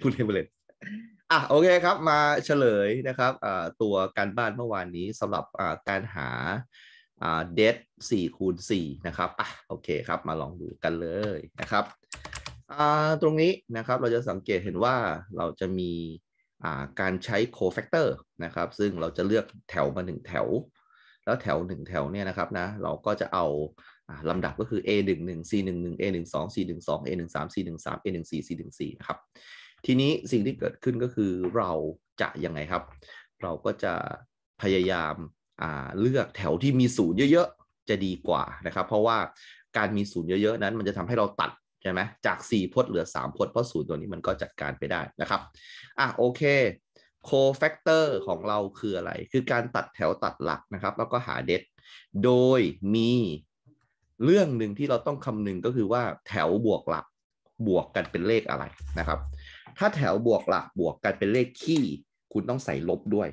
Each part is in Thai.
พูดเล่นไปเลยอะโอเคครับมาเฉลยนะครับตัวการบ้านเมื่อวานนี้สำหรับการหา det สี่คูณสี่นะครับอะโอเคครับมาลองดูกันเลยนะครับตรงนี้นะครับเราจะสังเกตเห็นว่าเราจะมีการใช้ cofactor นะครับ ซึ่งเราจะเลือกแถวมาหนึ่งแถว แล้วแถวหนึ่งแถวเนี่ยนะครับนะเราก็จะเอา ลำดับก็คือ A 1 1 C 1 1 A 1 2 C 1 2 A 1 3 C 1 3 A 1 4 C 1 4 นะครับ ทีนี้สิ่งที่เกิดขึ้นก็คือเราจะยังไงครับ เราก็จะพยายามมาเลือกแถวที่มีศูนย์เยอะๆ จะดีกว่านะครับ เพราะว่าการมีศูนย์เยอะๆ นั้นมันจะทำให้เราตัดใช่ไหมจาก 4พจน์เหลือ 3พจน์เพราะศูนย์ตัวนี้มันก็จัดการไปได้นะครับอะโอเค cofactor ของเราคืออะไร คือการตัดแถวตัดหลักนะครับ แล้วก็หา det โดยมี เรื่องหนึ่งที่เราต้องคำนึงก็คือว่าแถวบวกหลักบวกกันเป็นเลขอะไรนะครับ ถ้าแถวบวกหลักบวกกันเป็นเลขคี่คุณต้องใส่ลบด้วย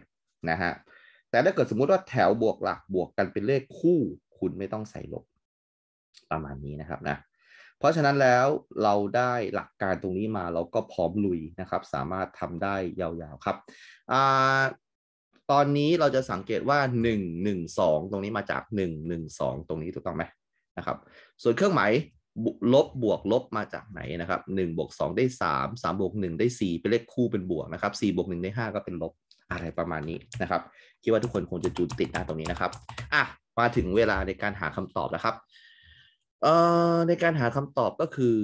นะฮะแต่ถ้าเกิดสมมุติว่าแถวบวกหลักบวกกันเป็นเลขคู่ คุณไม่ต้องใส่ลบ ประมาณนี้นะครับนะเพราะฉะนั้นแล้วเราได้หลักการตรงนี้มาเราก็พร้อมลุยนะครับ สามารถทำได้ยาวๆครับอตอนนี้เราจะสังเกตว่า 1 1 2 ตรงนี้มาจาก 1 1 2 ตรงนี้ถูกต้องไหม นะครับ ส่วนเครื่องหมายลบบวกลบมาจากไหนนะครับ1บวก2ได้ 3 3บวก1ได้ 4 เป็นเลขคู่เป็นบวกนะครับ4บวก1ได้ 5 ก็เป็นลบอะไรประมาณนี้นะครับ คิดว่าทุกคนคงจะจูนติดนะตรงนี้นะครับอะมาถึงเวลาในการหาคำตอบแล้วครับเอ่อในการหาคำตอบก็คือ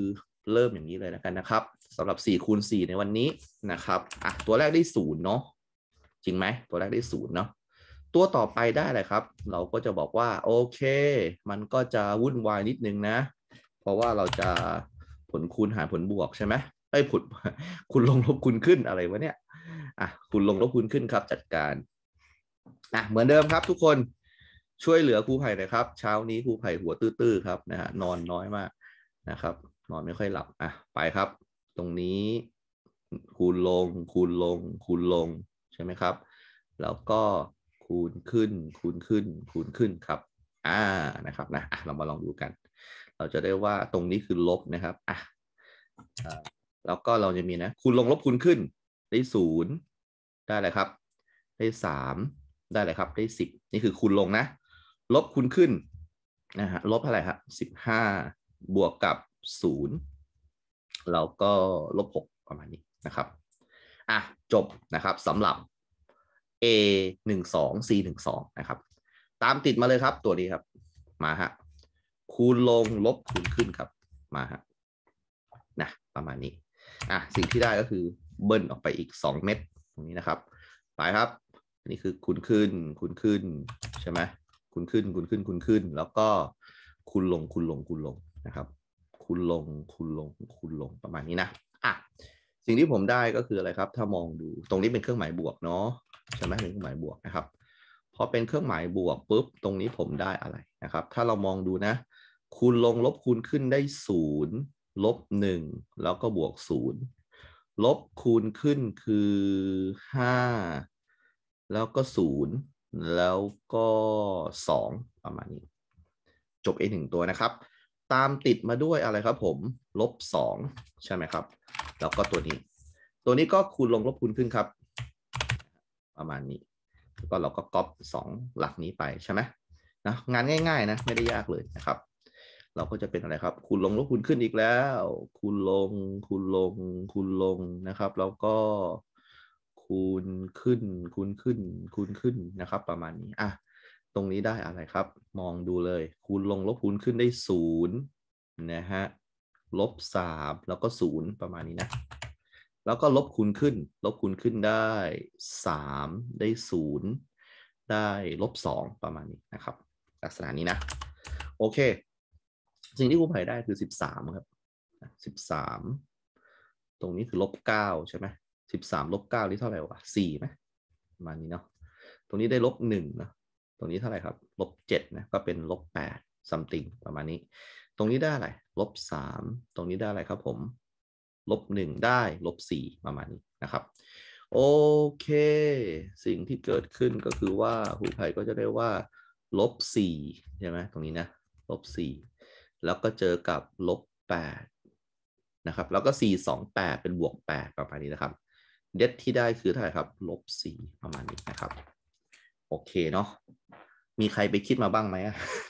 เริ่มอย่างนี้เลยแล้วกันนะครับสำหรับ4คูณ4ในวันนี้นะครับอะตัวแรกได้0เนาะจริงไหมตัวแรกได้0เนาะ ตัวต่อไปได้อะไรครับ เราก็จะบอกว่าโอเค มันก็จะวุ่นวายนิดนึงนะ เพราะว่าเราจะผลคูณหารผลบวกใช่ไหมไอ้ผลคุณลงลบคูณขึ้นอะไรวะเนี่ยอะคุณลงลบคูณขึ้นครับจัดการอะเหมือนเดิมครับทุกคนช่วยเหลือครูไผ่หน่อยครับ เช้านี้ครูไผ่หัวตื้อๆครับนะฮะนอนน้อยมากนะครับ นอนไม่ค่อยหลับอะไปครับ ตรงนี้ คูณลงคูณลงคูณลงใช่ไหมครับ แล้วก็ คูณขึ้น คูณขึ้น คูณขึ้นครับ อ่า นะครับนะอะเรามาลองดูกัน เราจะได้ว่าตรงนี้คือลบนะครับอะแล้วก็เราจะมีนะ คูณลงลบคูณขึ้น ได้ศูนย์ได้เลยครับ ได้สามได้เลยครับ ได้สิบนี่คือคูณลงนะ ลบคูณขึ้นนะฮะลบเท่าไหร่ครับสิบห้าบวกกับศูนย์แล้วก็ลบหกประมาณนี้นะครับอะจบนะครับสำหรับ A หนึ่งสอง C หนึ่งสองนะครับ ตามติดมาเลยครับตัวนี้ครับ มาฮะ คูณลงลบคูณขึ้นครับ มาฮะนะประมาณนี้ อะ สิ่งที่ได้ก็คือเบิ้ลออกไปอีก 2 เม็ดตรงนี้นะครับ ไปครับนนี้คือคูณขึ้น คูณขึ้น ใช่ไหมคูณขึ้น คูณขึ้น คูณขึ้น แล้วก็คูณลง คูณลง คูณลงนะครับ คูณลง คูณลง คูณลง ประมาณนี้นะ อะ สิ่งที่ผมได้ก็คืออะไรครับ ถ้ามองดู ตรงนี้เป็นเครื่องหมายบวกเนาะ ใช่ไหมเป็นเครื่องหมายบวกนะครับพอเป็นเครื่องหมายบวกปุ๊บตรงนี้ผมได้อะไรนะครับ ถ้าเรามองดูนะ คูณลงลบคูณขึ้นได้ศูนย์ลบหนึ่งแล้วก็บวกศูนย์ลบคูณขึ้นคือห้าแล้วก็ศูนย์แล้วก็สองประมาณนี้ จบ A หนึ่งตัวนะครับ ตามติดมาด้วยอะไรครับผมลบสองใช่ไหมครับ แล้วก็ตัวนี้ ตัวนี้ก็คูณลงลบคูณขึ้นครับ ประมาณนี้ แล้วก็เราก็ก๊อปสองหลักนี้ไปใช่ไหมนะงานง่าย ๆ นะ ไม่ได้ยากเลยนะครับ เราก็จะเป็นอะไรครับคูณลงลบคูณขึ้นอีกแล้วคูณลงคูณลงคูณลงนะครับ แล้วก็คูณขึ้นคูณขึ้นคูณขึ้นนะครับ ประมาณนี้อะตรงนี้ได้อะไรครับ มองดูเลย คูณลงลบคูณขึ้นได้ศูนย์นะฮะลบสามแล้วก็ศูนย์ประมาณนี้นะ แล้วก็ลบคูณขึ้น ลบคูณขึ้นได้สามได้ศูนย์ได้ลบสองประมาณนี้นะครับ ลักษณะนี้นะ โอเค สิ่งที่ครูไผ่ได้คือสิบสามครับสิบสามตรงนี้คือลบเก้าใช่ไหมสิบสามลบเก้านี่เท่าไหร่วะสี่ไหมประมาณนี้เนาะ ตรงนี้ได้ลบหนึ่งนะ ตรงนี้เท่าไหร่ครับ ลบเจ็ดนะ ก็เป็นลบแปดซัมติงประมาณนี้ ตรงนี้ได้อะไร ลบสามตรงนี้ได้อะไรครับผม ลบหนึ่งได้ลบสี่ประมาณนี้นะครับโอเค สิ่งที่เกิดขึ้นก็คือว่าหูไผ่ก็จะได้ว่าลบสี่ใช่ไหมตรงนี้นะลบสี่แล้วก็เจอกับลบแปดนะครับ แล้วก็ c 2 8เป็นบวก8ปดประมาณนี้นะครับ เด็ดที่ได้คือเท่าไหร่ครับลบ4ประมาณนี้นะครับ โอเคเนาะมีใครไปคิดมาบ้างไหม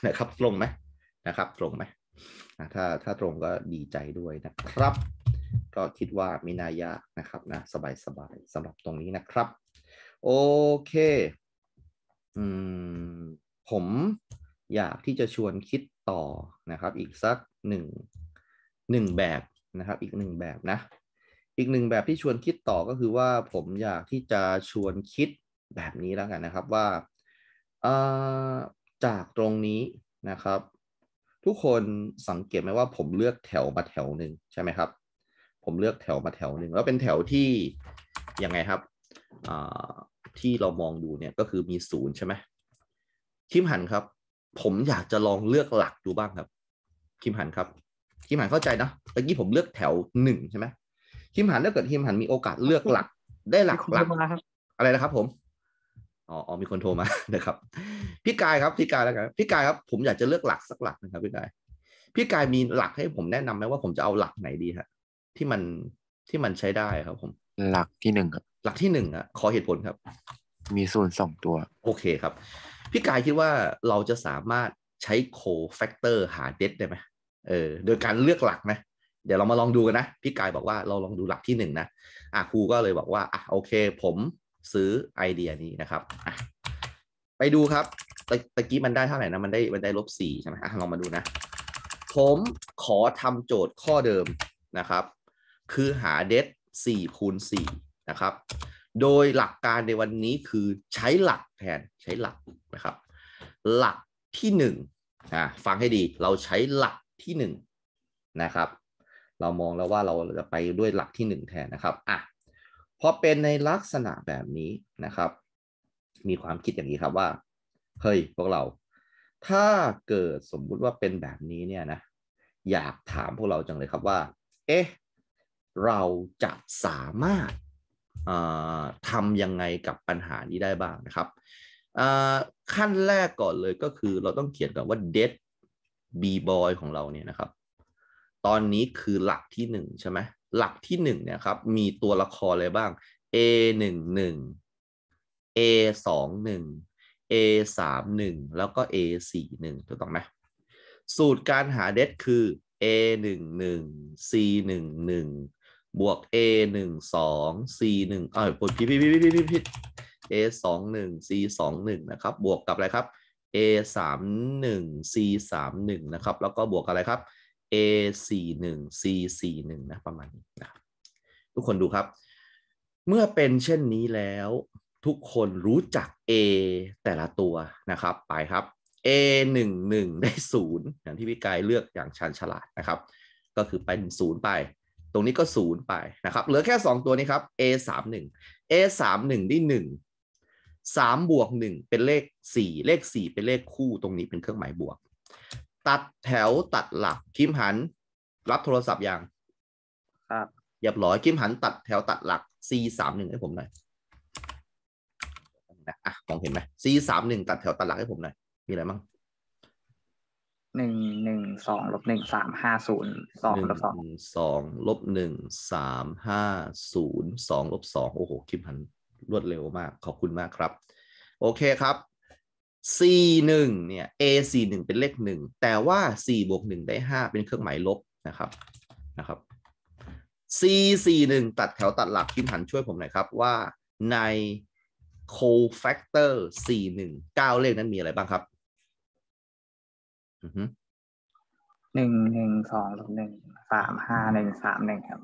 นะครับ ตรงไหมนะครับ ตรงไหมถ้าถ้าตรงก็ดีใจด้วยนะครับ ก็คิดว่าไม่น่ายากนะครับนะสบายสบายสำหรับตรงนี้นะครับ โอเคอืมผมอยากที่จะชวนคิดต่อนะครับ อีกสักหนึ่งหนึ่งแบบนะครับ อีกหนึ่งแบบนะ อีกหนึ่งแบบที่ชวนคิดต่อก็คือว่าผมอยากที่จะชวนคิดแบบนี้แล้วกันนะครับว่าจากตรงนี้นะครับ ทุกคนสังเกตไหมว่าผมเลือกแถวมาแถวหนึ่งใช่ไหมครับ ผมเลือกแถวมาแถวหนึ่งแล้วเป็นแถวที่ยังไงครับที่เรามองดูเนี่ยก็คือมีศูนย์ใช่ไหมคิมหันครับ ผมอยากจะลองเลือกหลักดูบ้างครับ คิมหันครับ คิมหันเข้าใจนะเมื่อกี้ผมเลือกแถวหนึ่งใช่ไหมคิมหันถ้าเกิดคิมหันมีโอกาสเลือกหลัก ได้หลักหลักอะไรนะครับ ผมอ๋อมีคนโทรมานะครับพี่กายครับพี่กายแล้วกันพี่กายครับ ผมอยากจะเลือกหลักสักหลักนะครับพี่กายพี่กายมีหลักให้ผมแนะนำไหมว่าผมจะเอาหลักไหนดีฮะ ที่มันที่มันใช้ได้ครับผม หลักที่หนึ่งครับ หลักที่หนึ่งอะขอเหตุผลครับ มีศูนย์สองตัว โอเคครับ พี่กายคิดว่าเราจะสามารถใช้ cofactor หา det ได้ไหมเออโดยการเลือกหลักไหมเดี๋ยวเรามาลองดูกันนะ พี่กายบอกว่าเราลองดูหลักที่หนึ่งนะอะครูก็เลยบอกว่าอะโอเค ผมซื้อไอเดียนี้นะครับอะไปดูครับตะตะกี้มันได้เท่าไหร่นะ มันได้มันได้ลบสี่ใช่ไหมอะลองมาดูนะ ผมขอทำโจทย์ข้อเดิมนะครับ คือหาเดดสี่คูณสี่นะครับ โดยหลักการในวันนี้คือใช้หลักแทนใช้หลักนะครับ หลักที่หนึ่งอะฟังให้ดีเราใช้หลักที่หนึ่งนะครับ เรามองแล้วว่าเราจะไปด้วยหลักที่หนึ่งแทนนะครับอะพอเป็นในลักษณะแบบนี้นะครับ มีความคิดอย่างนี้ครับว่า เฮ้ยพวกเรา ถ้าเกิดสมมุติว่าเป็นแบบนี้เนี่ยนะ อยากถามพวกเราจังเลยครับว่า เอ๊ะ เราจะสามารถทำยังไงกับปัญหานี้ได้บ้างนะครับ ขั้นแรกก่อนเลยก็คือเราต้องเขียนก่อนว่า dead b boy ของเราเนี่ยนะครับ ตอนนี้คือหลักที่หนึ่งใช่ไหมหลักที่หนึ่งเนี่ยครับมีตัวละครอะไรบ้าง a หนึ่งหนึ่ง a สองหนึ่ง a สามหนึ่งแล้วก็ a สี่หนึ่งถูกต้องไหมสูตรการหาเดดคือ a หนึ่งหนึ่ง c หนึ่งหนึ่ง บวก a หนึ่งสอง c หนึ่งเอ้ยผิดผิดผิดผิดผิดผิด a สองหนึ่ง c สองหนึ่งนะครับ บวกกับอะไรครับ a สามหนึ่ง c สามหนึ่งนะครับ แล้วก็บวกอะไรครับ a สี่หนึ่ง c สี่หนึ่งนะประมาณนี้นะทุกคนดูครับ เมื่อเป็นเช่นนี้แล้วทุกคนรู้จัก a แต่ละตัวนะครับ ไปครับ a หนึ่งหนึ่งได้ศูนย์อย่างที่พี่กายเลือกอย่างชันฉลาดนะครับ ก็คือเป็นศูนย์ไป ตรงนี้ก็ศูนย์ไปนะครับเหลือแค่ 2 ตัวนี้ครับ a สามหนึ่ง a สามหนึ่งได้หนึ่งสามบวกหนึ่งเป็นเลขสี่เลขสี่เป็นเลขคู่ตรงนี้เป็นเครื่องหมายบวก ตัดแถวตัดหลักคิมหัน รับโทรศัพท์ยังครับเรียบร้อยคิมหันตัดแถวตัดหลัก C สามหนึ่งให้ผมหน่อยนะอะมองเห็นไหม C สามหนึ่งตัดแถวตัดหลักให้ผมหน่อยมีอะไรบ้าง หนึ่งหนึ่งสองลบหนึ่งสามห้าศูนย์สองลบสองสองลบหนึ่งสามห้าศูนย์สองลบสองโอ้โหคิมหันรวดเร็วมาก ขอบคุณมากครับ โอเคครับ c หนึ่งเนี่ย a c หนึ่งเป็นเลขหนึ่งแต่ว่า c บวกหนึ่งได้ห้าเป็นเครื่องหมายลบนะครับนะครับ c สี่หนึ่งตัดแถวตัดหลักคิมหันช่วยผมหน่อยครับว่าใน cofactor สี่หนึ่งเก้าเลขนั้นมีอะไรบ้างครับ หนึ่งหนึ่งสองลบหนึ่งสามห้าหนึ่งสามหนึ่งครับ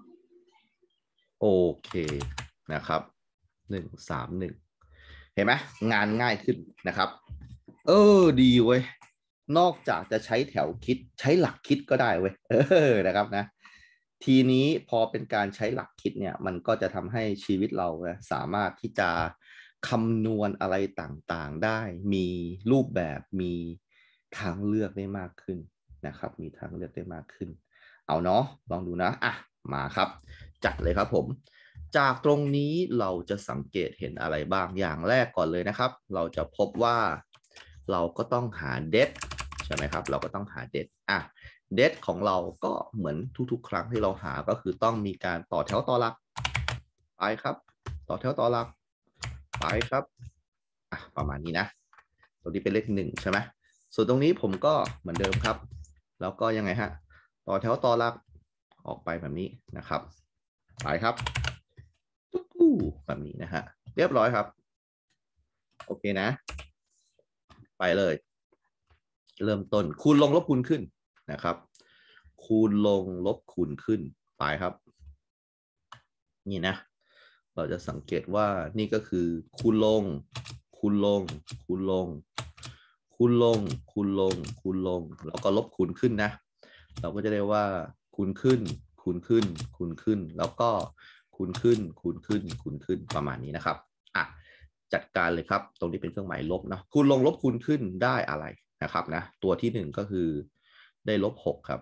โอเคนะครับหนึ่งสามหนึ่งเห็นไหมงานง่ายขึ้นนะครับ เออดีเว้ยนอกจากจะใช้แถวคิดใช้หลักคิดก็ได้เว้ยเออนะครับนะ ทีนี้พอเป็นการใช้หลักคิดเนี่ย มันก็จะทำให้ชีวิตเราสามารถที่จะคำนวณอะไรต่างๆได้ มีรูปแบบมี ทางเลือกได้มากขึ้นนะครับ มีทางเลือกได้มากขึ้น เอาเนาะลองดูนะอะมาครับ จัดเลยครับผม จากตรงนี้เราจะสังเกตเห็นอะไรบ้างอย่างแรกก่อนเลยนะครับ เราจะพบว่าเราก็ต้องหาเด d ใช่ไหมครับ เราก็ต้องหาเด d อะเด t ของเราก็เหมือนทุกๆ ครั้งที่เราหาก็คือต้องมีการต่อแถวต่อหลักไปครับ ต่อแถวต่อหลักไปครับอะประมาณนี้นะตรงนี้เป็นเลขหนึ่งใช่ไหม ส่วนตรงนี้ผมก็เหมือนเดิมครับ แล้วก็ยังไงฮะ ต่อแถวต่อหลักออกไปแบบนี้นะครับ ไปครับตุ๊กกู้แบบนี้นะฮะ เรียบร้อยครับ โอเคนะ ไปเลย เริ่มต้น คูณลงลบคูณขึ้นนะครับ คูณลงลบคูณขึ้น ไปครับ นี่นะ เราจะสังเกตว่านี่ก็คือ คูณลง คูณลง คูณลง คูณลง คูณลง คูณลง แล้วก็ลบคูณขึ้นนะ เราก็จะได้ว่าคูณขึ้น คูณขึ้น คูณขึ้น แล้วก็คูณขึ้น คูณขึ้น คูณขึ้นประมาณนี้นะครับอะจัดการเลยครับ ตรงนี้เป็นเครื่องหมายลบเนาะคูณลงลบคูณขึ้นได้อะไรนะครับนะ ตัวที่หนึ่งก็คือได้ลบหกครับ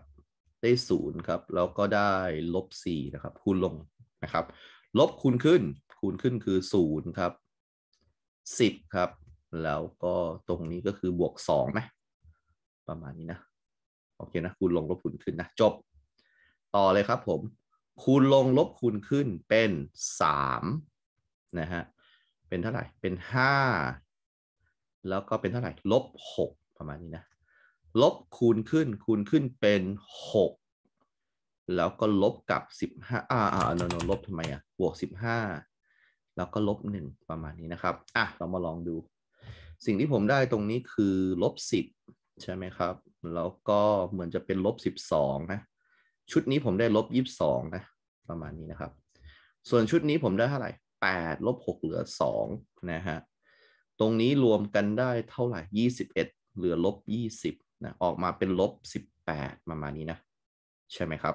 ได้ศูนย์ครับแล้วก็ได้ลบสี่นะครับ คูณลงนะครับ ลบคูณขึ้น คูณขึ้นคือศูนย์ครับสิบครับ แล้วก็ตรงนี้ก็คือบวกสองไหมประมาณนี้นะ โอเคนะคูณลงลบคูณขึ้นนะจบ ต่อเลยครับผม คูณลงลบคูณขึ้นเป็นสามนะฮะเป็นเท่าไหร่เป็นห้าแล้วก็เป็นเท่าไหร่ลบหกประมาณนี้นะลบคูณขึ้นคูณขึ้นเป็นหกแล้วก็ลบกับสิบห้าอ่าอ่านนลบทำไมอะบวกสิบห้าแล้วก็ลบหนึ่งประมาณนี้นะครับ อะ เรามาลองดู สิ่งที่ผมได้ตรงนี้คือลบสิบใช่ไหมครับ แล้วก็เหมือนจะเป็นลบสิบสองนะ ชุดนี้ผมได้ลบยี่สิบสองนะ ประมาณนี้นะครับ ส่วนชุดนี้ผมได้เท่าไหร่แปดลบหกเหลือสองนะฮะ ตรงนี้รวมกันได้เท่าไหร่ยี่สิบเอ็ดเหลือลบยี่สิบนะ ออกมาเป็นลบสิบแปดประมาณนี้นะใช่ไหมครับ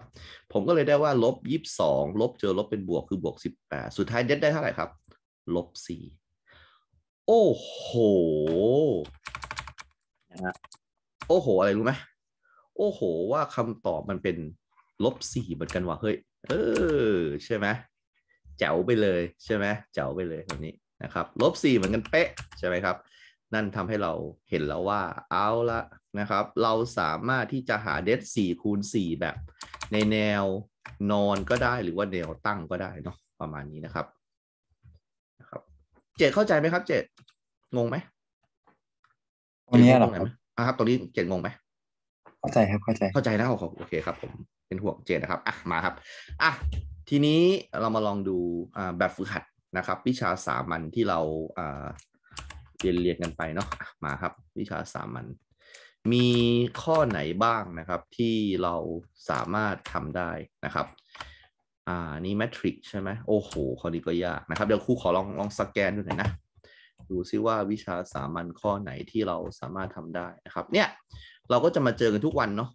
ผมก็เลยได้ว่าลบยี่สิบสองลบเจอลบเป็นบวกคือบวกสิบแปดสุดท้ายเด็ดได้เท่าไหร่ครับ ลบสี่ โอ้โหนะฮะโอ้โห อะไรรู้ไหมโอ้โห ว่าคำตอบมันเป็นลบสี่เหมือนกันว่ะเฮ้ย เออ ใช่ไหมแจ๋วไปเลยใช่ไหมแจ๋วไปเลยแบบนี้นะครับลบสี่เหมือนกันเป๊ะใช่ไหมครับ นั่นทำให้เราเห็นแล้วว่าเอาละนะครับ เราสามารถที่จะหาเดซสี่คูณสี่แบบ ในแนวนอนก็ได้หรือว่าแนวตั้งก็ได้เนาะประมาณนี้นะครับนะครับ เจดเข้าใจไหมครับเจด งงไหมตรงนี้เหรอเจดงงครับไหมอะครับตรงนี้เจดงงไหมเข้าใจครับเข้าใจเข้าใจนะโอเคโอเคครับผมเป็นห่วงเจนนะครับอะมาครับอะทีนี้เรามาลองดูอ่าแบบฝึกหัดนะครับ วิชาสามัญที่เราอ่าเรียนเรียนกันไปเนาะอะมาครับ วิชาสามัญมีข้อไหนบ้างนะครับที่เราสามารถทำได้นะครับ อ่านี่แมทริกใช่ไหมโอ้โหข้อนี้ก็ยากนะครับ เดี๋ยวครูขอลองลองสแกนดูหน่อยนะ ดูซิว่าวิชาสามัญข้อไหนที่เราสามารถทำได้นะครับ เนี่ยเราก็จะมาเจอกันทุกวันเนาะ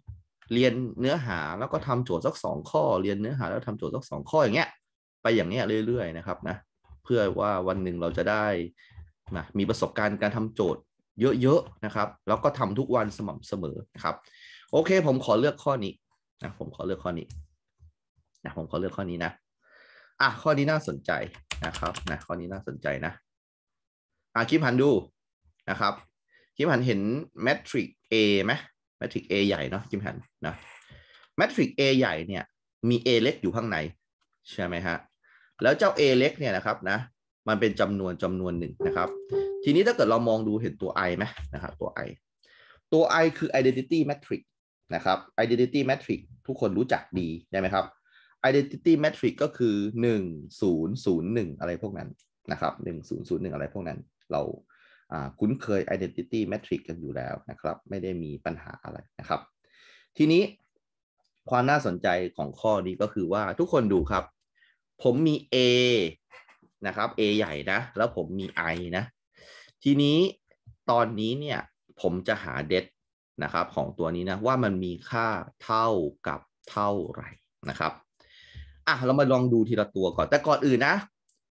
เรียนเนื้อหาแล้วก็ทำโจทย์สักสองข้อ เรียนเนื้อหาแล้วทำโจทย์สักสองข้ออย่างเงี้ย ไปอย่างเงี้ยเรื่อยๆนะครับนะเพื่อว่าวันหนึ่งเราจะได้นะมีประสบการณ์การทำโจทย์เยอะๆนะครับ แล้วก็ทำทุกวันสม่ำเสมอนะครับ โอเค ผมขอเลือกข้อนี้นะผมขอเลือกข้อนี้นะผมขอเลือกข้อนี้นะอะข้อนี้น่าสนใจนะครับนะข้อนี้น่าสนใจนะ อะคลิปหันดูนะครับคิมหันเห็นแมทริก A ไหมแมทริก A ใหญ่เนาะคิมหันนะแมทริก A ใหญ่เนี่ยมี A เล็กอยู่ข้างใน ใช่ไหมฮะ แล้วเจ้า A เล็กเนี่ยนะครับนะมันเป็นจำนวนจำนวนหนึ่งนะครับ ทีนี้ถ้าเกิดเรามองดูเห็นตัว i ไหมนะครับตัว i ตัว i คือ identity matrix นะครับ identity matrix ทุกคนรู้จักดีใช่ไหมครับ identity matrix ก็คือ 1 0 0 1 อะไรพวกนั้นนะครับ 1 0 0 1 อะไรพวกนั้น เราคุ้นเคย identity matrix กันอยู่แล้วนะครับ ไม่ได้มีปัญหาอะไรนะครับ ทีนี้ความน่าสนใจของข้อนี้ก็คือว่าทุกคนดูครับ ผมมี A นะครับ A ใหญ่นะ แล้วผมมี I นะ ทีนี้ตอนนี้เนี่ยผมจะหาเด t นะครับของตัวนี้นะว่ามันมีค่าเท่ากับเท่าไหร่นะครับอะเรามาลองดูทีละตัวก่อนแต่ก่อนอื่นนะ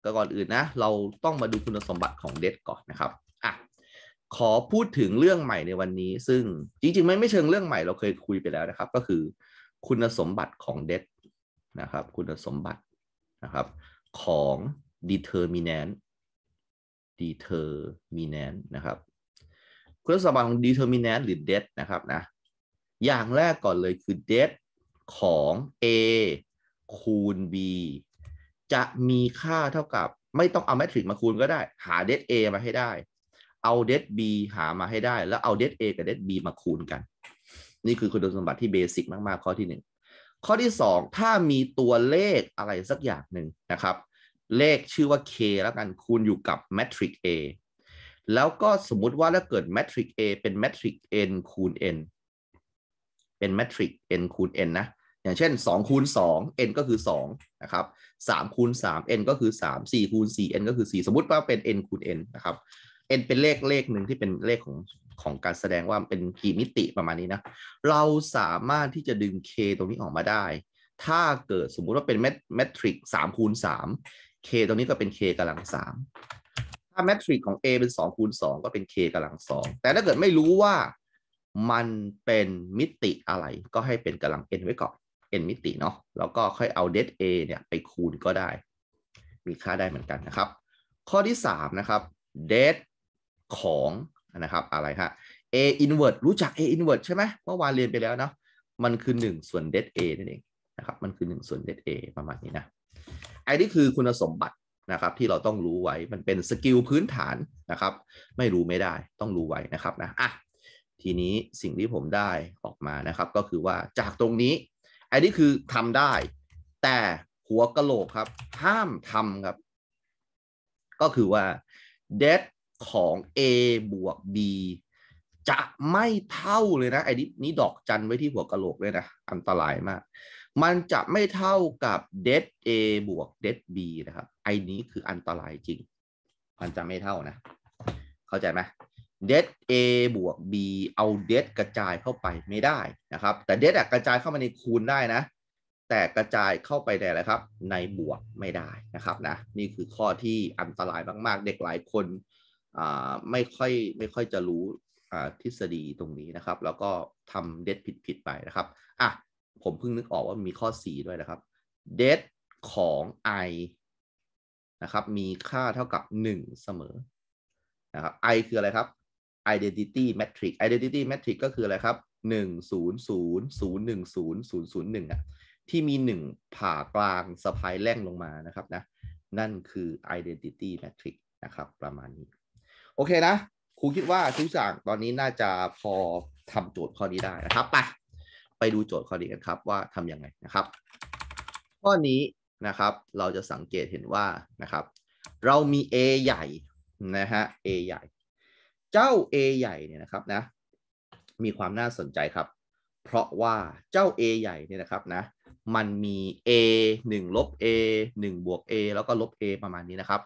ก็ก่อนอื่นนะ เราต้องมาดูคุณสมบัติของเด t ก่อนนะครับอะขอพูดถึงเรื่องใหม่ในวันนี้ ซึ่งจริงๆไม่ไม่เชิงเรื่องใหม่เราเคยคุยไปแล้วนะครับ ก็คือคุณสมบัติของเด t นะครับ คุณสมบัตินะครับของ determinant determinant นะครับ คุณสมบัติของ determinant หรือ det นะครับนะ อย่างแรกก่อนเลยคือ det ของ a คูณ b จะมีค่าเท่ากับ ไม่ต้องเอาแมทริกมาคูณก็ได้ หา det a มาให้ได้ เอา det b หามาให้ได้ แล้วเอา det a กับ det b มาคูณกัน นี่คือคุณสมบัติที่เบสิกมากๆ ข้อที่หนึ่งข้อที่สองถ้ามีตัวเลขอะไรสักอย่างหนึ่งนะครับ เลขชื่อว่า k แล้วกันคูณอยู่กับแมทริก a แล้วก็สมมุติว่าถ้าเกิดแมทริก a เป็นแมทริก n คูณ n เป็นแมทริก n คูณ n นะ อย่างเช่น2คูณ2 n ก็คือ2นะครับ3คูณ3 n ก็คือ 3 4คูณ4 n ก็คือ 4 สมมุติว่าเป็น n คูณ n นะครับ n เป็นเลขเลขหนึ่งที่เป็นเลขของของการแสดงว่าเป็นกี่มิติประมาณนี้นะ เราสามารถที่จะดึง k ตรงนี้ออกมาได้ ถ้าเกิดสมมุติว่าเป็นแมทริก3คูณ3 k ตรงนี้ก็เป็น k กำลัง 3 ถ้าแมทริกของ a เป็น2คูณ2ก็เป็น k กำลัง 2 แต่ถ้าเกิดไม่รู้ว่ามันเป็นมิติอะไรก็ให้เป็นกำลัง n ไว้ก่อน n มิติเนาะแล้วก็ค่อยเอา det a เนี่ยไปคูณก็ได้ มีค่าได้เหมือนกันนะครับ ข้อที่ 3 นะครับ det ของนะครับอะไรฮะ a inverse รู้จัก a inverse ใช่ไหมเมื่อวานเรียนไปแล้วเนาะมันคือ 1 ส่วน det a นั่นเองนะครับมันคือ 1 ส่วน det a ประมาณนี้นะไอ้นี่คือคุณสมบัตินะครับที่เราต้องรู้ไว้มันเป็นสกิลพื้นฐานนะครับ ไม่รู้ไม่ได้ต้องรู้ไว้นะครับนะอะทีนี้สิ่งที่ผมได้ออกมานะครับ ก็คือว่าจากตรงนี้ อ้นี่คือทำได้ แต่หัวกะโหลกครับ ห้ามทำครับ ก็คือว่า det ของ a บวก b จะไม่เท่าเลยนะไอ้นี้นี่ดอกจันไว้ที่หัวกะโหลกเลยนะ อันตรายมาก มันจะไม่เท่ากับ det a บวก det b นะครับ ไอ้นี้คืออันตรายจริง มันจะไม่เท่านะ เข้าใจไหม det a บวก b เอา det กระจายเข้าไปไม่ได้นะครับ แต่ det กระจายเข้ามาในคูณได้นะ แต่กระจายเข้าไปในอะไรครับ ในบวกไม่ได้นะครับนะนี่คือข้อที่อันตรายมากๆ เด็กหลายคนไม่ค่อยไม่ค่อยจะรู้ทฤษฎีตรงนี้นะครับ แล้วก็ทำเด็ดผิดๆไปนะครับอะผมเพิ่งนึกออกว่ามีข้อ 4 ด้วยนะครับเด็ดของ i นะครับมีค่าเท่ากับ 1 เสมอนะครับ i คืออะไรครับ identity matrix identity matrix ก็คืออะไรครับ 1 0 0 0 1 0 0 0 1อะที่มี 1 ผ่ากลางสะพายแร่งลงมานะครับนะนั่นคือ identity matrix นะครับประมาณนี้ โอเคนะครูคิดว่าทุกอย่างตอนนี้น่าจะพอทำโจทย์ข้อนี้ได้นะครับไปไปดูโจทย์ข้อนี้กันครับว่าทำยังไงนะครับ ข้อนี้นะครับเราจะสังเกตเห็นว่านะครับ เรามี A ใหญ่นะฮะ A ใหญ่ เจ้า A ใหญ่เนี่ยนะครับนะมีความน่าสนใจครับ เพราะว่าเจ้า A ใหญ่เนี่ยนะครับนะมันมี A 1ลบ A 1บวก A แล้วก็ลบ A ประมาณนี้นะครับ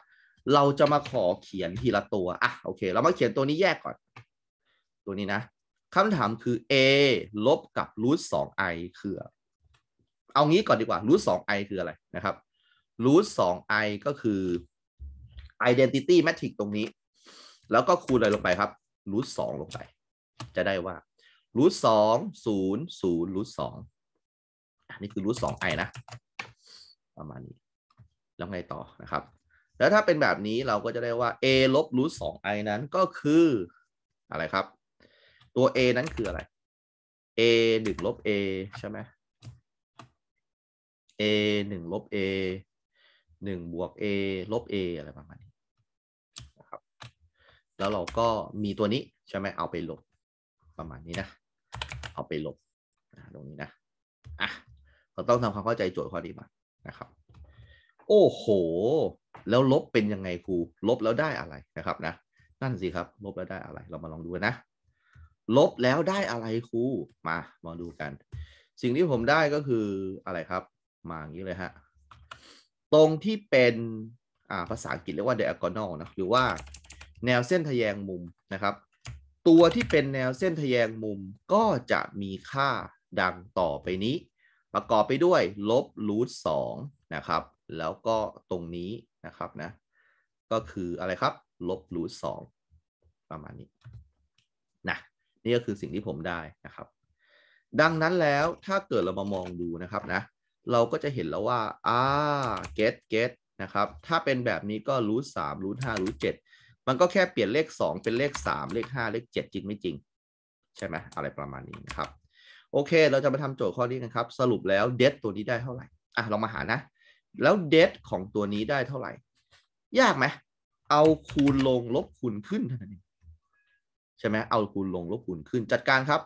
เราจะมาขอเขียนทีละตัวอะโอเค เรามาเขียนตัวนี้แยกก่อน ตัวนี้นะคำถามคือ a ลบกับ root 2 i คือ เอางี้ก่อนดีกว่า root 2 i คืออะไรนะครับ root 2 i ก็คือ identity matrix ตรงนี้ แล้วก็คูณอะไรลงไปครับ root 2ลงไป จะได้ว่า root 2 0 0 root 2อันนี้คือ root 2 i นะ ประมาณนี้ แล้วไงต่อนะครับ แล้วถ้าเป็นแบบนี้เราก็จะได้ว่า a ลบ root 2 i นั้นก็คืออะไรครับ ตัว a นั้นคืออะไร a หนึ่งลบ a ใช่ไหม a หนึ่งลบ a หนึ่งบวก a ลบ a อะไรประมาณนี้ แล้วเราก็มีตัวนี้ใช่ไหมเอาไปลบประมาณนี้นะ เอาไปลบตรงนี้นะอะเราต้องทำความเข้าใจโจทย์ข้อนี้มานะครับ โอ้โห แล้วลบเป็นยังไงครูลบแล้วได้อะไรนะครับนะนั่นสิครับ ลบแล้วได้อะไร เรามาลองดูนะ ลบแล้วได้อะไรครูมามาดูกัน สิ่งที่ผมได้ก็คืออะไรครับ มาอย่างนี้เลยฮะตรงที่เป็นอ่าภาษาอังกฤษเรียกว่า diagonal นะหรือว่า แนวเส้นทะแยงมุมนะครับ ตัวที่เป็นแนวเส้นทะแยงมุมก็จะมีค่าดังต่อไปนี้ ประกอบไปด้วยลบรูทสองนะครับ แล้วก็ตรงนี้นะครับนะ ก็คืออะไรครับ ลบรูทสองประมาณนี้นะนี่ก็คือสิ่งที่ผมได้นะครับ ดังนั้นแล้วถ้าเกิดเรามามองดูนะครับนะ เราก็จะเห็นแล้วว่าอ่า get get นะครับ ถ้าเป็นแบบนี้ก็รูทสามรูทห้ารูทเจ็ด มันก็แค่เปลี่ยนเลข 2 เป็นเลข 3 เลข 5 เลข 7 จริงไม่จริง ใช่ไหมอะไรประมาณนี้นะครับ โอเค เราจะมาทำโจทย์ข้อนี้กันครับ สรุปแล้วเด t ตัวนี้ได้เท่าไหร่อะลองมาหานะ แล้วเด t ของตัวนี้ได้เท่าไหร่ ยากไหมเอาคูณลงลบคูณขึ้นเท่านั้นเองใช่ไหมเอาคูณลงลบคูณขึ้น จัดการครับ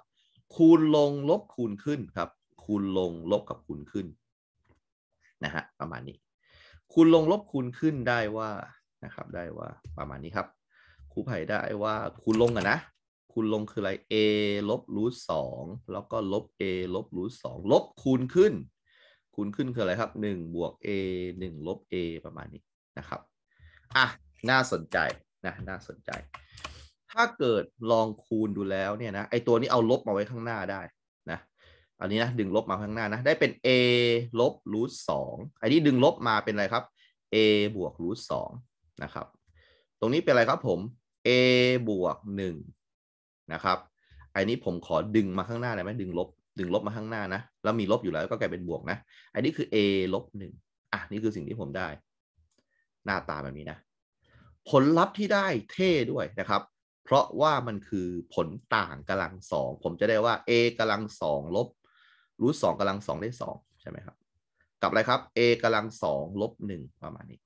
คูณลงลบคูณขึ้นครับ คูณลงลบกับคูณขึ้นนะฮะประมาณนี้ คูณลงลบคูณขึ้นได้ว่า นะครับ ได้ว่าประมาณนี้ครับครูไผ่ได้ว่าคูณลงอะนะคูณลงคืออะไร a ลบรูทสองแล้วก็ลบ a ลบรูทสองลบคูณขึ้น คูณขึ้นคืออะไรครับหนึ่งบวก a หนึ่งลบ a ประมาณนี้นะครับอะน่าสนใจนะน่าสนใจ ถ้าเกิดลองคูณดูแล้วเนี่ยนะไอตัวนี้เอาลบมาไว้ข้างหน้าได้นะอันนี้นะดึงลบมาข้างหน้านะได้เป็น a ลบรูทสองอันนี้ดึงลบมาเป็นอะไรครับ a บวกรูทสอง นะครับ ตรงนี้เป็นอะไรครับผม a บวกหนึ่งนะครับอันนี้ผมขอดึงมาข้างหน้าได้ไหมดึงลบ ดึงลบมาข้างหน้านะ แล้วมีลบอยู่แล้วก็กลายเป็นบวกนะ อันนี้คือ a ลบหนึ่งอะนี่คือสิ่งที่ผมได้ หน้าตาแบบนี้นะ ผลลัพธ์ที่ได้เท่ด้วยนะครับ เพราะว่ามันคือผลต่างกำลังสอง ผมจะได้ว่า a กำลังสองลบรูทสองกำลังสองได้สองใช่ไหมครับ กับอะไรครับ a กำลังสองลบหนึ่งประมาณนี้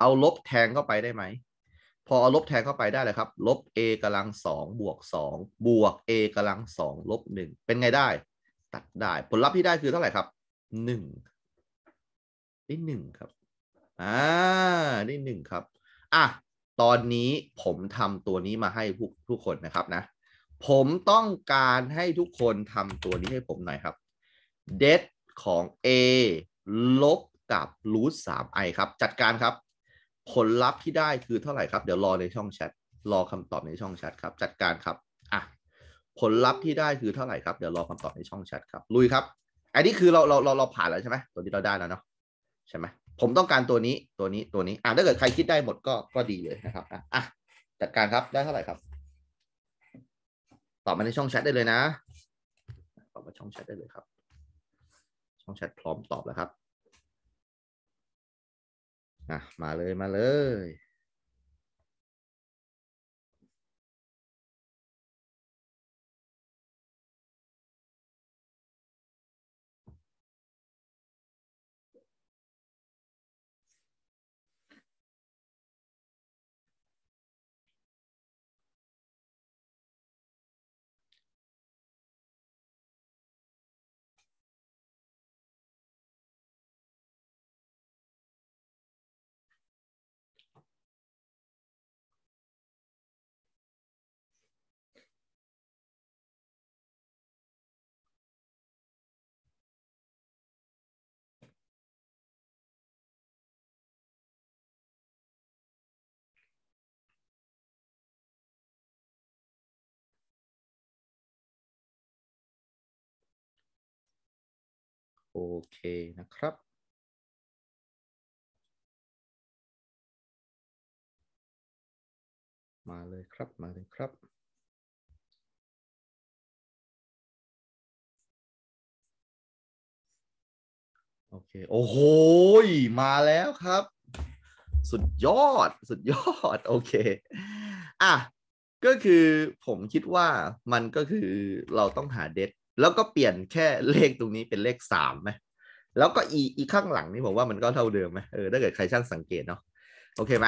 เอาลบแทงเข้าไปได้ไหม พอเอาลบแทงเข้าไปได้เลยครับ ลบ a กำลังสองบวกสองบวก a กำลังสองลบหนึ่งเป็นไงได้ ตัดได้ผลลัพธ์ที่ได้คือเท่าไหร่ครับหนึ่งได้หนึ่งครับอ่าได้หนึ่งครับอะตอนนี้ผมทำตัวนี้มาให้ทุกทุกคนนะครับนะ ผมต้องการให้ทุกคนทำตัวนี้ให้ผมหน่อยครับเดทของ a ลบกับรูทสามไอครับ จัดการครับ ผลลัพธ์ที่ได้คือเท่าไหร่ครับ เดี๋ยวรอในช่องแชทรอคำตอบในช่องแชทครับ จัดการครับอะผลลัพธ์ที่ได้คือเท่าไหร่ครับ เดี๋ยวรอคำตอบในช่องแชทครับ ลุยครับ อันนี้คือเราเราเราเราผ่านแล้วใช่ไหมตัวที่เราได้แล้วเนาะใช่ไหมผมต้องการตัวนี้ตัวนี้ตัวนี้อะถ้าเกิดใครคิดได้หมดก็ก็ดีเลยนะครับอะจัดการครับได้เท่าไหร่ครับ ตอบมาในช่องแชทได้เลยนะ ตอบมาช่องแชทได้เลยครับ ช่องแชทพร้อมตอบแล้วครับ อะมาเลยมาเลย อเคนะครับ มาเลยครับ มาเลยครับ โอเค โอ้โห มาแล้วครับ สุดยอด สุดยอด โอเค อะก็คือผมคิดว่ามันก็คือเราต้องหาเดท แล้วก็เปลี่ยนแค่เลขตรงนี้เป็นเลขสามไหมแล้วก็อีอีข้างหลังนี่ผมว่ามันก็เท่าเดิมไหมเออถ้าเกิดใครช่างสังเกตเนาะโอเคไหม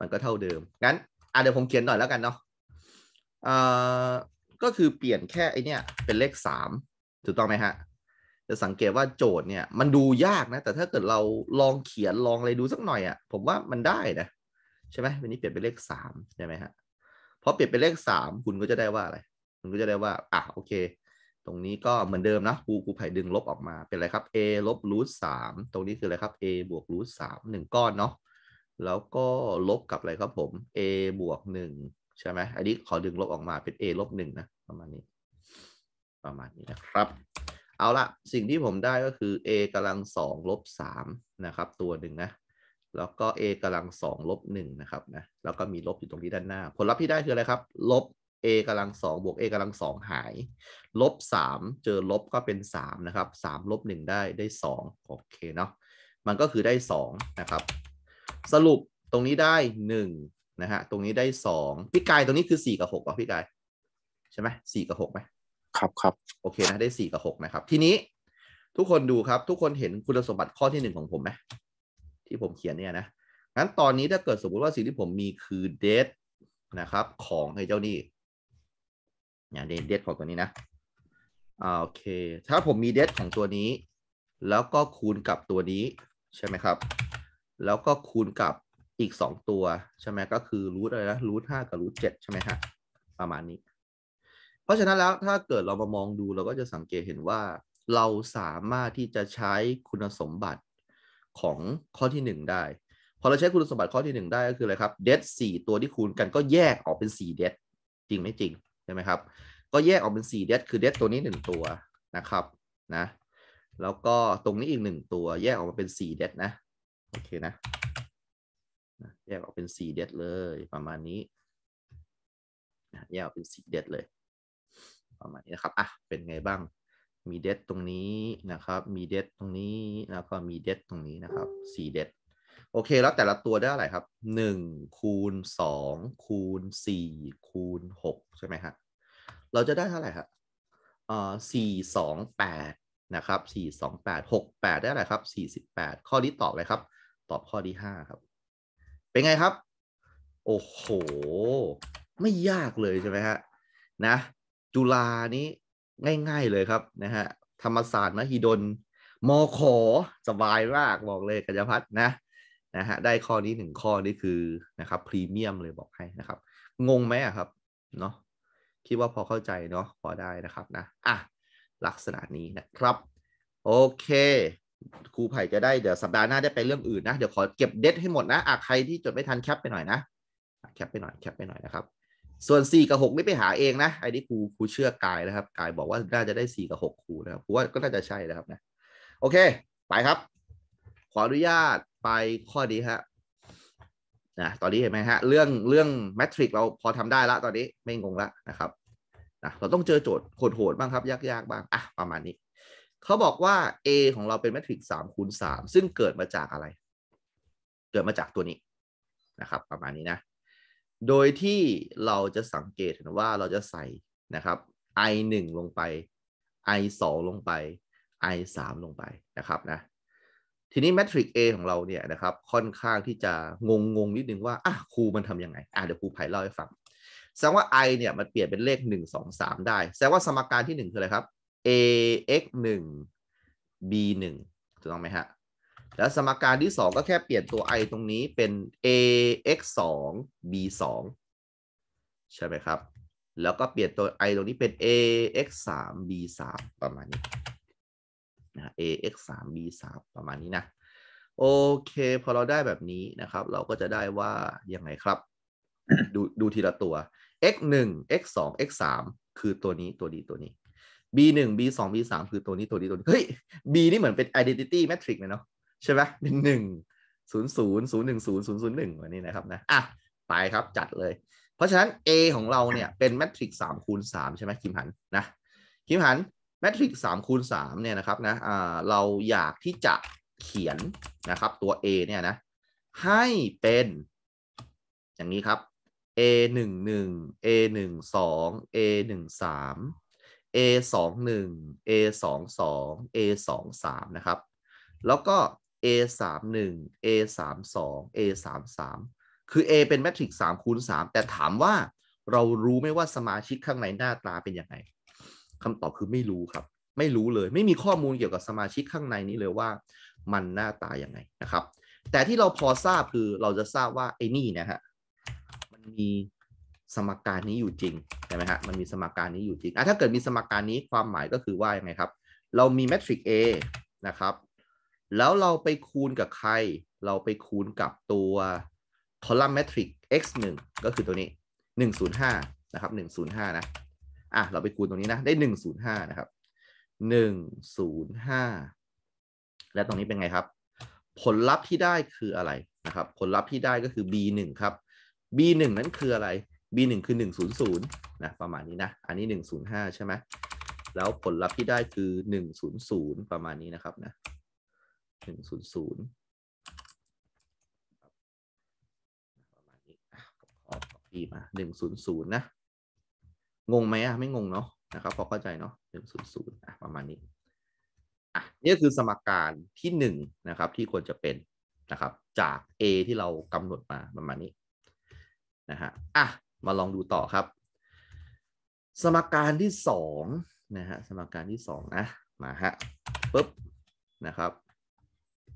มันก็เท่าเดิมงั้นอะเดี๋ยวผมเขียนหน่อยแล้วกันเนาะเอ่อก็คือเปลี่ยนแค่ไอเนี้ยเป็นเลขสามถูกต้องไหมฮะจะสังเกตว่าโจทย์เนี่ยมันดูยากนะ แต่ถ้าเกิดเราลองเขียนลองอะไรดูสักหน่อยอะ่ะ ผมว่ามันได้นะใช่ไหมวันนี้เปลี่ยนเป็นเลขสามใช่ไหมฮะพอเปลี่ยนเป็นเลขสามคุณก็จะได้ว่าอะไร คุณก็จะได้ว่าอะโอเค ตรงนี้ก็เหมือนเดิมนะครูครูไผ่ดึงลบออกมาเป็นอะไรครับ a ลบรูทสามตรงนี้คืออะไรครับ a บวกรูทสามหนึ่งก้อนเนาะแล้วก็ลบกับอะไรครับผม a บวกหนึ่งใช่ไหมอันนี้ขอดึงลบออกมาเป็น a ลบหนึ่งนะประมาณนี้ประมาณนี้นะครับ เอาละสิ่งที่ผมได้ก็คือ a กำลังสองลบสามนะครับ ตัวหนึ่งนะแล้วก็ a กำลังสองลบหนึ่งนะครับนะแล้วก็มีลบอยู่ตรงนี้ด้านหน้า ผลลัพธ์ที่ได้คืออะไรครับ ลบ a กำลังสองบวก a กำลังสองหาย ลบสามเจอลบก็เป็นสามนะครับสามลบหนึ่งได้ได้สองโอเคเนาะมันก็คือได้สองนะครับ สรุปตรงนี้ได้หนึ่งนะฮะตรงนี้ได้สองพี่กายตรงนี้คือสี่กับหกป่ะพี่กายใช่ไหมสี่กับหกไหมครับครับโอเคนะได้สี่กับหกนะครับ ทีนี้ทุกคนดูครับ ทุกคนเห็นคุณสมบัติข้อที่หนึ่งของผมไหมที่ผมเขียนเนี่ยนะงั้นตอนนี้ถ้าเกิดสมมุติว่าสิ่งที่ผมมีคือเดทนะครับ ของไอ้เจ้านี่ เนี่ยเดทของตัวนี้นะอ่าโอเค ถ้าผมมีเดทของตัวนี้ แล้วก็คูณกับตัวนี้ใช่ไหมครับ แล้วก็คูณกับอีกสองตัวใช่ไหมก็คือรูทอะไรนะรูทห้ากับรูทเจ็ดใช่ไหมฮะประมาณนี้ เพราะฉะนั้นแล้วถ้าเกิดเรามามองดูเราก็จะสังเกตเห็นว่า เราสามารถที่จะใช้คุณสมบัติของข้อที่หนึ่งได้ พอเราใช้คุณสมบัติข้อที่หนึ่งได้ก็คืออะไรครับเดทสี่ตัวที่คูณกันก็แยกออกเป็นสี่เดทจริงไม่จริง ใช่ไหมครับ ก็แยกออกเป็นสี่เดทคือเดทตัวนี้หนึ่งตัวนะครับนะแล้วก็ตรงนี้อีกหนึ่งตัวแยกออกมาเป็นสี่เดทนะโอเคนะแยกออกเป็นสี่เดทเลยประมาณนี้แยกออกเป็นสี่เดทเลยประมาณนี้นะครับอะเป็นไงบ้างมีเดทตรงนี้นะครับ มีเดทตรงนี้แล้วก็มีเดทตรงนี้นะครับสี่เดท โอเค แล้วแต่ละตัวได้อะไรครับหนึ่งคูณสองคูณสี่คูณหกใช่ไหมฮะเราจะได้เท่าไหร่ครับอ่าสี่สองแปดนะครับสี่สองแปดหกแปดได้อะไรครับสี่สิบแปดข้อนี้ตอบเลยครับ ตอบข้อที่ห้าครับ เป็นไงครับ โอ้โห ไม่ยากเลยใช่ไหมฮะนะ จุฬานี้ง่ายๆเลยครับนะฮะธรรมศาสตร์มหิดลมอขอสบายมากบอกเลยกัญญพัฒน์นะ นะฮะได้ข้อนี้หนึ่งข้อนี่คือนะครับพรีเมียมเลยบอกให้นะครับ งงไหมอะครับเนาะคิดว่าพอเข้าใจเนาะพอได้นะครับนะอะลักษณะนี้นะครับ โอเคครูไผ่จะได้เดี๋ยวสัปดาห์หน้าได้ไปเรื่องอื่นนะ เดี๋ยวขอเก็บเด็ดให้หมดนะอะใครที่จดไม่ทันแคปไปหน่อยนะอะแคปไปหน่อยแคปไปหน่อยนะครับ ส่วน 4 กับ6ไม่ไปหาเองนะไอ้นี่ครูครูเชื่อกายนะครับ กายบอกว่าน่าจะได้ 4 กับ 6ครูนะครับครูว่าก็น่าจะใช่นะครับนะโอเค ไปครับ ขออนุญาต ไปข้อนี้ฮะนะตอนนี้เห็นไหมฮะ เรื่องเรื่องแมทริกเราพอทำได้ละตอนนี้ไม่งงละนะครับนะเราต้องเจอโจทย์โหดๆบ้างครับยากๆบ้างอะประมาณนี้ เขาบอกว่า A ของเราเป็นแมทริกสามคูณสามซึ่งเกิดมาจากอะไร เกิดมาจากตัวนี้นะครับ ประมาณนี้นะ โดยที่เราจะสังเกตเห็นว่าเราจะใส่นะครับ i 1ลงไป i 2ลงไป i 3ลงไปนะครับนะ ทีนี้แมทริก A ของเราเนี่ยนะครับค่อนข้างที่จะงงงงนิดนึงว่าอะครูมันทำยังไงอะเดี๋ยวครูไผ่เล่าให้ฟังแสดงว่า i เนี่ยมันเปลี่ยนเป็นเลข 1 2 3 ได้ แสดงว่าสมการที่ 1 คืออะไรครับ a x 1 b 1ถูกต้องไหมฮะ แล้วสมการที่ 2 ก็แค่เปลี่ยนตัว i ตรงนี้เป็น a x 2 b 2ใช่ไหมครับ แล้วก็เปลี่ยนตัว i ตรงนี้เป็น a x 3 b 3ประมาณนี้ นะ a x 3 b 3ประมาณนี้นะ โอเค พอเราได้แบบนี้นะครับ เราก็จะได้ว่ายังไงครับ ดูดูทีละตัว x 1 x 2 x 3คือตัวนี้ตัวนี้ตัวนี้ b 1 b 2 b 3คือตัวนี้ตัวนี้ตัวนี้ เฮ้ย b นี่เหมือนเป็น identity matrix เลยเนาะใช่ไหมเป็นหนึ่งศูนย์ศูนย์ศูนย์หนึ่งศูนย์ศูนย์ศูนย์หนึ่งวันนี้นะครับนะอะไปครับจัดเลย เพราะฉะนั้น A ของเราเนี่ยเป็นแมทริกสามคูณสามใช่ไหมคิมหันนะคิมหัน แมทริกซ์สามคูณสามเนี่ยนะครับนะเราอยากที่จะเขียนนะครับตัว A เนี่ยนะให้เป็นอย่างนี้ครับ A หนึ่งหนึ่ง A หนึ่งสอง A หนึ่งสาม A สองหนึ่ง A สองสอง A สองสามนะครับ แล้วก็ A สามหนึ่ง A สามสอง A สามสามคือ A เป็นแมทริกซ์สามคูณสามแต่ถามว่าเรารู้ไหมว่าสมาชิกข้างในหน้าตาเป็นยังไง คำตอบคือไม่รู้ครับ ไม่รู้เลย ไม่มีข้อมูลเกี่ยวกับสมาชิกข้างในนี้เลยว่า มันหน้าตายังไงนะครับ แต่ที่เราพอทราบคือเราจะทราบว่าไอ้นี่นะฮะมันมีสมการนี้อยู่จริงใช่ไหมฮะมันมีสมการนี้อยู่จริงอะถ้าเกิดมีสมการนี้ความหมายก็คือว่ายังไงครับ เรามีแมทริกซ์ A นะครับแล้วเราไปคูณกับใคร เราไปคูณกับตัวคอลัมน์แมทริกซ์ x 1ก็คือตัวนี้ 105 นะครับ 105 นะ อะเราไปคูณตรงนี้นะ ได้105นย์ห้านะครับ105และตรงนี้เป็นไงครับ ผลลัพธ์ที่ได้คืออะไรนะครับ ผลลัพธ์ที่ได้ก็คือ b 1ครับ b 1นั้นคืออะไร b 1คือ100นะประมาณนี้นะ อันนี้105ใช่ไหมแล้วผลลัพธ์ที่ได้คือ100ประมาณนี้นะครับนะหนึ่งศูนย์ศูนย์ประมาณนี้ขอ copy มาหนึ่งศูนย์ศูนย์นะ งงไหมอะไม่งงเนาะนะครับพอเข้าใจเนาะหนึ่งศูนย์ศูนย์ประมาณนี้อะนี่คือสมการที่หนึ่งนะครับ ที่ควรจะเป็นนะครับ จาก A ที่เรากำหนดมาประมาณนี้นะฮะอะมาลองดูต่อครับ สมการที่สองนะฮะสมการที่สองนะมาฮะปุ๊บนะครับ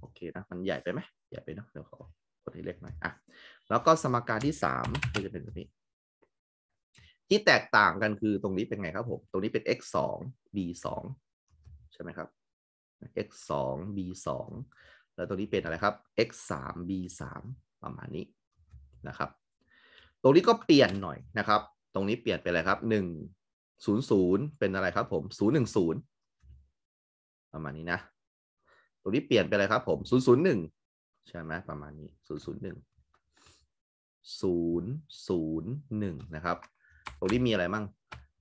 โอเคนะมันใหญ่ไปไหมใหญ่ไปเนาะเดี๋ยวขอกดให้เล็กหน่อยอะแล้วก็สมการที่สามก็จะเป็นแบบนี้ ที่แตกต่างกันคือตรงนี้เป็นไงครับผม ตรงนี้เป็น x สอง b สองใช่ไหมครับ x สอง b สองแล้วตรงนี้เป็นอะไรครับ x สาม b สามประมาณนี้นะครับ ตรงนี้ก็เปลี่ยนหน่อยนะครับ ตรงนี้เปลี่ยนเป็นอะไรครับหนึ่งศูนย์ศูนย์เป็นอะไรครับผมศูนย์หนึ่งศูนย์ประมาณนี้นะ ตรงนี้เปลี่ยนเป็นอะไรครับผมศูนย์ศูนย์หนึ่งใช่ไหมประมาณนี้ศูนย์ศูนย์หนึ่งศูนย์ศูนย์หนึ่งนะครับ ตรงนี้มีอะไรมั่ง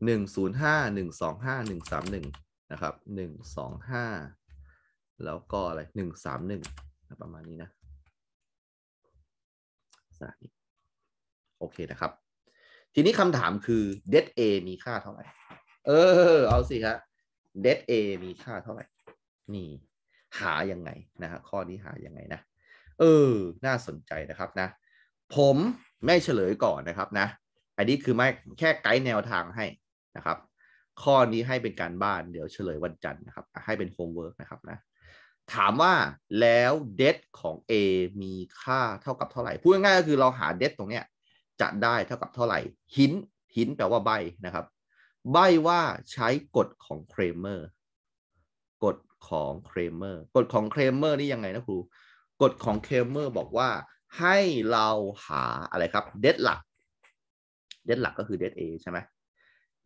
หนึ่งศูนย์ห้าหนึ่งสองห้าหนึ่งสามหนึ่งนะครับหนึ่งสองห้าแล้วก็อะไรหนึ่งสามหนึ่งประมาณนี้นะสานี้โอเคนะครับ ทีนี้คำถามคือ det a มีค่าเท่าไหร่ เออ เอาสิครับ det a มีค่าเท่าไหร่ นี่ หายังไงนะฮะข้อนี้หายังไงนะ เออ น่าสนใจนะครับนะ ผมไม่เฉลยก่อนนะครับนะ อันนี้คือไม่แค่ไกด์แนวทางให้นะครับ ข้อนี้ให้เป็นการบ้านเดี๋ยวเฉลยวันจันทร์นะครับ ให้เป็น homework นะครับนะถามว่าแล้ว det ของ A มีค่าเท่ากับเท่าไหร่ พูดง่ายๆก็คือเราหา det ตรงเนี้ยจะได้เท่ากับเท่าไหร่ hint hint แปลว่าใบ้นะครับ ใบ้ว่าใช้กฎของเครเมอร์กฎของเครเมอร์กฎของเครเมอร์นี่ยังไงนะครูกฎของเครเมอร์บอกว่าให้เราหาอะไรครับเดทหลัก เดทหลักก็คือเดท A ใช่ไหม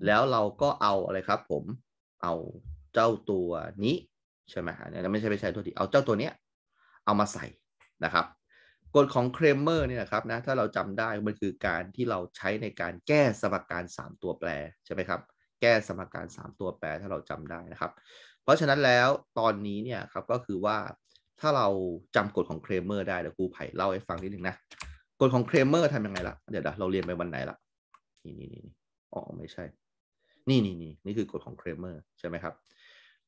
แล้วเราก็เอาอะไรครับผมเอาเจ้าตัวนี้ใช่ไหมอันนี้ไม่ใช่ไม่ใช่ตัวที่เอาเจ้าตัวเนี้ยเอามาใส่นะครับกฎของเครเมอร์เนี่ยนะครับนะถ้าเราจำได้มันคือการที่เราใช้ในการแก้สมการ 3 ตัวแปรใช่ไหมครับแก้สมการ 3 ตัวแปรถ้าเราจำได้นะครับ เพราะฉะนั้นแล้วตอนนี้เนี่ยครับก็คือว่าถ้าเราจำกฎของเครเมอร์ได้เดี๋ยวครูไผ่เล่าให้ฟังนิดนึงนะกฎของเครเมอร์ทำยังไงล่ะเดี๋ยวเราเรียนไปวันไหนล่ะ นี่นี่นี่อ๋อไม่ใช่ นี่นี่นี่นี่คือกฎของเครเมอร์ใช่ไหมครับ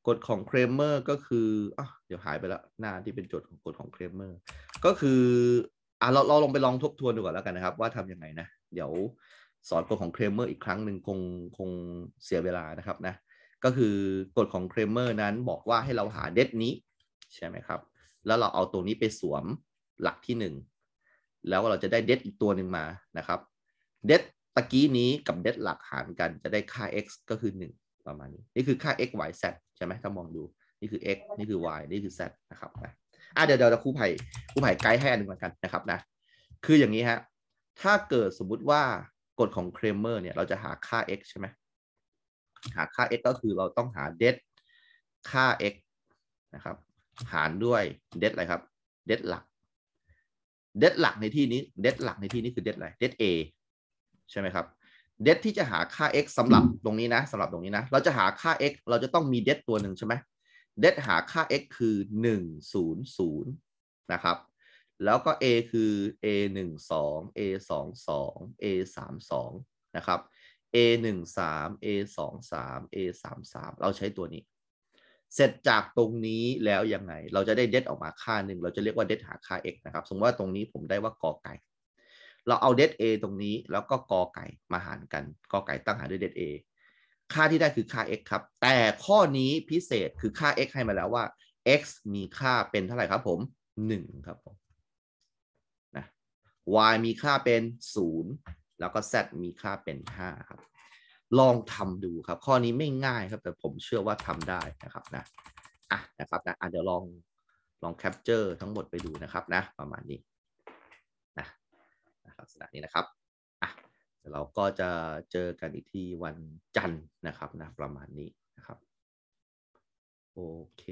กฎของเครเมอร์ก็คืออะเดี๋ยวหายไปละหน้าที่เป็นโจทย์ของกฎของเครเมอร์ก็คืออะเราเราลองไปลองทบทวนดูก่อนแล้วกันนะครับ ว่าทำยังไงนะ เดี๋ยวสอนกฎของเครเมอร์อีกครั้งหนึ่งคงคงเสียเวลานะครับนะ ก็คือกฎของเครเมอร์นั้นบอกว่าให้เราหา det นี้ใช่ไหมครับ แล้วเราเอาตัวนี้ไปสวมหลักที่หนึ่งแล้วเราจะได้ det อีกตัวหนึ่งมานะครับ det ตะกี้นี้กับ det หลักหารกันจะได้ค่า x ก็คือ 1 ประมาณนี้ นี่คือค่า x y z ใช่ไหมถ้ามองดู นี่คือ x นี่คือ y นี่คือ z นะครับนะอะเดี๋ยวเดี๋ยวครูไผ่ครูไผ่ไกด์ให้อันหนึ่งเหมือนกันนะครับนะ คืออย่างนี้ฮะ ถ้าเกิดสมมุติว่ากฎของเครมเมอร์เนี่ยเราจะหาค่า x ใช่ไหมหาค่า x ก็คือเราต้องหาเดทค่า x นะครับ หารด้วยเดทอะไรครับ เดทหลัก เดทหลักในที่นี้ เดทหลักในที่นี้คือเดทอะไร เดท a ใช่ไหมครับเดทที่จะหาค่า x สำหรับตรงนี้นะสำหรับตรงนี้นะ เราจะหาค่า x เราจะต้องมีเดทตัวหนึ่งใช่ไหมเดทหาค่า x คือ1 0 0นะครับ แล้วก็ a คือ a 1 2 a 2 2 a 3 2นะครับ a 1 3 a 2 3 a 3 3เราใช้ตัวนี้ เสร็จจากตรงนี้แล้วยังไง เราจะได้เดทออกมาค่าหนึ่ง เราจะเรียกว่าเดทหาค่า x นะครับ สมมติว่าตรงนี้ผมได้ว่ากอไก่ เราเอาเดท a ตรงนี้แล้วก็กอไก่มาหารกันกอไก่ตั้งหารด้วยเดท a ค่าที่ได้คือค่า x ครับ แต่ข้อนี้พิเศษคือค่า x ให้มาแล้วว่า x มีค่าเป็นเท่าไหร่ครับผม1ครับผมนะ y มีค่าเป็น 0 แล้วก็ z มีค่าเป็น 5 ครับ ลองทำดูครับ ข้อนี้ไม่ง่ายครับ แต่ผมเชื่อว่าทำได้นะครับนะอะนะครับนะอะเดี๋ยวลองลอง capture ทั้งหมดไปดูนะครับนะประมาณนี้ ลักษณะนี้นะครับอะเราก็จะเจอกันอีกที่วันจันทร์นะครับนะประมาณนี้นะครับโอเค